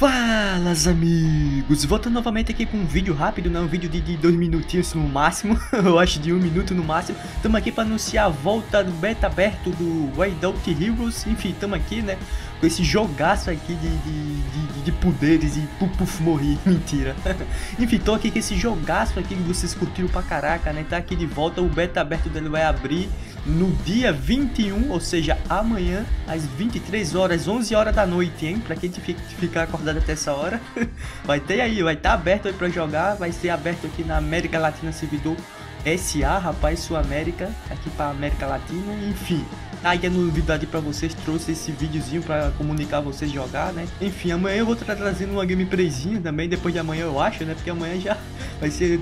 Fala amigos, voltando novamente aqui com um vídeo rápido, né? um vídeo de, de dois minutinhos no máximo, eu acho de um minuto no máximo. Estamos aqui para anunciar a volta do beta aberto do Wideout Heroes, enfim, estamos aqui né, com esse jogaço aqui de, de, de, de poderes e puf, puf morri, mentira. Enfim, tô aqui com esse jogaço aqui que vocês curtiram pra caraca, né, tá aqui de volta, o beta aberto dele vai abrir no dia 21, ou seja, amanhã, às 23 horas, 11 horas da noite, hein? Pra quem ficar acordado até essa hora, vai ter aí, vai estar tá aberto aí pra jogar, vai ser aberto aqui na América Latina Servidor SA, rapaz, Sul América, aqui pra América Latina, enfim. Aí a novidade pra vocês, trouxe esse videozinho pra comunicar vocês jogar, né? Enfim, amanhã eu vou estar trazendo uma gameplayzinha também, depois de amanhã eu acho, né? Porque amanhã já vai ser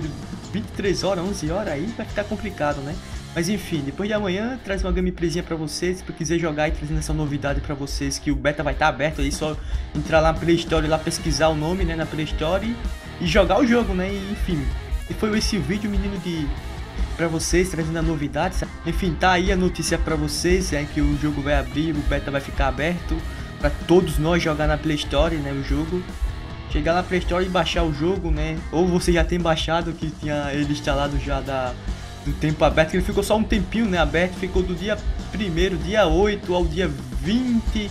23 horas, 11 horas aí, vai ficar complicado, né? Mas enfim, depois de amanhã traz uma gameplayzinha pra vocês, se quiser jogar e trazendo essa novidade pra vocês, que o beta vai estar tá aberto aí, só entrar lá na Play Store lá pesquisar o nome, né, na Play Store e jogar o jogo, né, e, enfim. E foi esse vídeo, menino, de pra vocês, trazendo a novidade? Enfim, tá aí a notícia pra vocês, é que o jogo vai abrir, o beta vai ficar aberto pra todos nós jogar na Play Store, né, o jogo. Chegar na Play Store e baixar o jogo, né, ou você já tem baixado, que tinha ele instalado já da do tempo aberto, ele ficou só um tempinho, né, aberto, ficou do dia 1 dia 8 ao dia 20,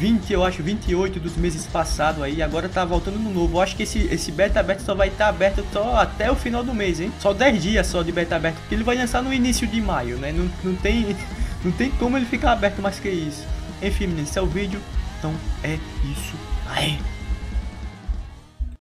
20, eu acho, 28 dos meses passados aí, agora tá voltando no novo. Eu acho que esse, esse beta aberto só vai estar tá aberto só até o final do mês, hein? Só 10 dias só de beta aberto, porque ele vai lançar no início de maio, né? Não, não, tem, não tem como ele ficar aberto mais que isso. Enfim, esse é o vídeo, então é isso aí.